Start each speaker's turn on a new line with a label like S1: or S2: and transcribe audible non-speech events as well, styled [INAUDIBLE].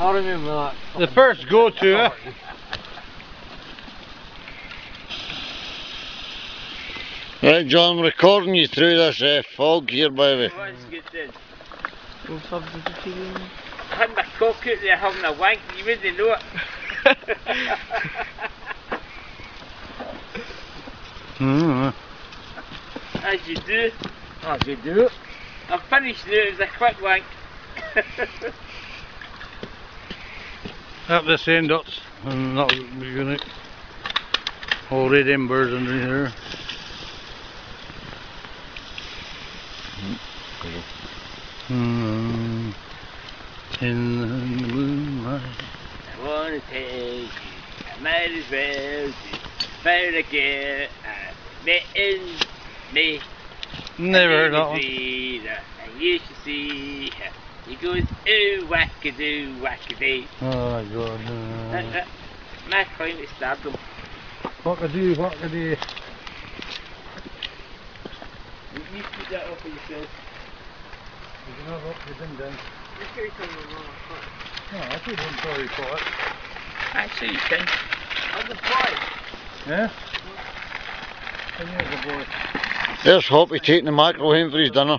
S1: I remember that.
S2: The first go to, eh?
S3: Right, John, I'm recording you through this uh, fog here, baby.
S4: What's good then?
S1: Go substitute.
S4: I had my cock out there having a wank, you wouldn't know it.
S2: Mm. [LAUGHS]
S4: As you do.
S1: As you do.
S4: I'm finished now, it was a quick wank. [LAUGHS]
S2: Up this end, dots. And not unique. All red embers under here. Mm. In the moonlight.
S4: I wanna take you, I might as well a girl, uh, meeting me.
S2: Never heard that one.
S4: I used to see her. He goes, ooh, wackadoo, oh, [LAUGHS] wackadoo.
S2: Oh my god.
S4: That,
S2: No.
S4: that, my claim to stardom.
S2: What could do, what could do?
S4: You you keep that up for yourself.
S2: You can have up, you didn't down.
S4: Just get it on the wrong foot.
S2: No, I did one sorry for it.
S4: Actually, you can. On the fly.
S2: Yeah? Ten years ago.
S3: There's Hoppy taking the mackerel home for his dinner.